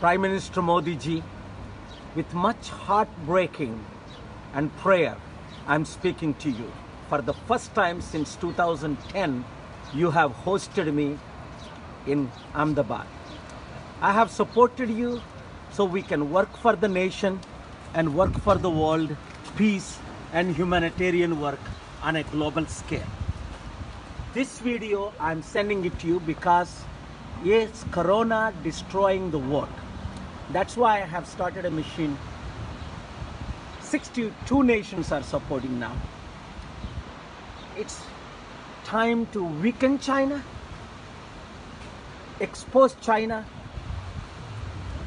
Prime Minister Modi ji, with much heartbreaking and prayer, I'm speaking to you. For the first time since 2010, you have hosted me in Ahmedabad. I have supported you so we can work for the nation and work for the world, peace and humanitarian work on a global scale. This video I'm sending it to you because it's corona destroying the world. That's why I have started a machine. 62 nations are supporting now. It's time to weaken China, expose China,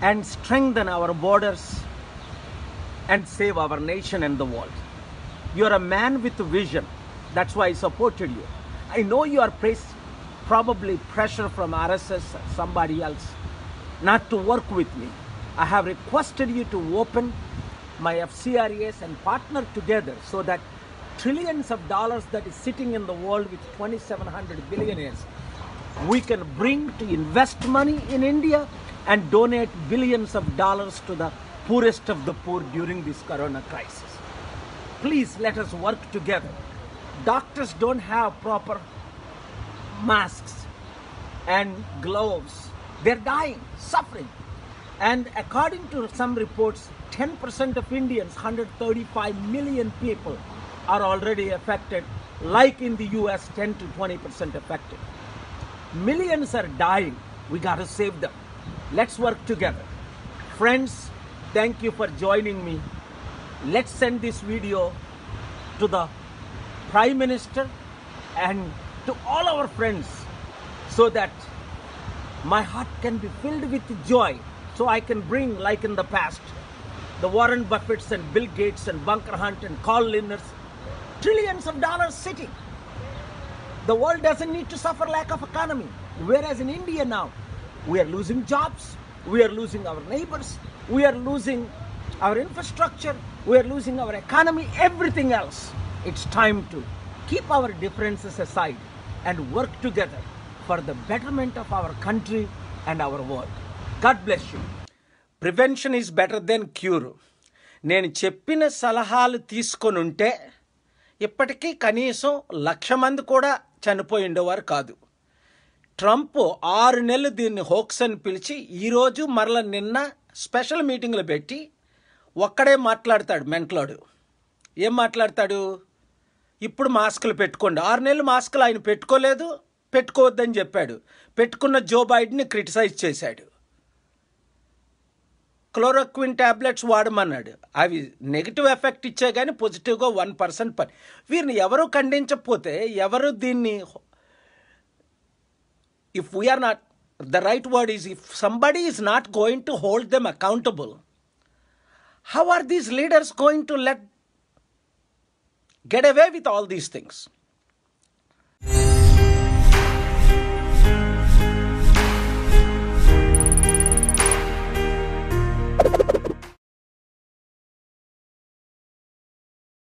and strengthen our borders and save our nation and the world. You're a man with a vision. That's why I supported you. I know you are probably pressure from RSS or somebody else not to work with me. I have requested you to open my FCRAs and partner together so that trillions of dollars that is sitting in the world with 2700 billionaires we can bring to invest money in India and donate billions of dollars to the poorest of the poor during this corona crisis. Please let us work together. Doctors don't have proper masks and gloves. They're dying, suffering. And according to some reports, 10% of Indians, 135 million people, are already affected, like in the US, 10 to 20% affected. Millions are dying. We got to save them. Let's work together. Friends, thank you for joining me. Let's send this video to the Prime Minister and to all our friends so that my heart can be filled with joy so I can bring, like in the past, the Warren Buffetts and Bill Gates and Bunker Hunt and Carl Lindners, trillions of dollars sitting. The world doesn't need to suffer lack of economy. Whereas in India now, we are losing jobs, we are losing our neighbors, we are losing our infrastructure, we are losing our economy, everything else. It's time to keep our differences aside and work together for the betterment of our country and our world. God bless you prevention is better than cure నేను చెప్పిన సలహాలు తీసుకొని ఉంటే ఇప్పటికీ కనీసం లక్ష మంది కూడా చనిపోయి ఉండేవారు కాదు. ట్రంప్ ఆరు నెలలు దీన్ని హోక్స్ అని పిలిచి ఈరోజు మరల నిన్న స్పెషల్ మీటింగ్లు పెట్టి ఒక్కడే మాట్లాడతాడు మెంట్లాడు. ఏం మాట్లాడతాడు? ఇప్పుడు మాస్కులు పెట్టుకోండి. ఆరు నెలలు మాస్కులు ఆయన పెట్టుకోలేదు పెట్టుకోవద్దని చెప్పాడు. పెట్టుకున్న జో బైడెన్ని క్రిటిసైజ్ చేశాడు. క్లోరోక్విన్ ట్యాబ్లెట్స్ వాడమన్నాడు. అవి నెగిటివ్ ఎఫెక్ట్ ఇచ్చే కానీ పాజిటివ్గా వన్ పర్సెంట్ పని వీరిని ఎవరు ఖండించకపోతే ఎవరు దీన్ని if we're not the right word is if somebody is not going to hold them accountable how are these leaders going to let get away with all these things